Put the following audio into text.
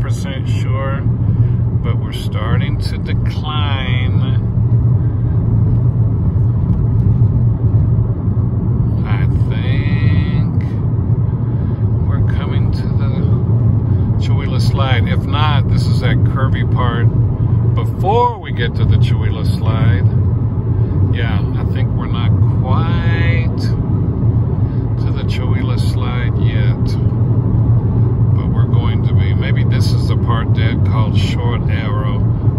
100% sure, but we're starting to decline. I think we're coming to the Chewelah Slide. If not, this is that curvy part before we get to the Chewelah Slide. called Short Arrow.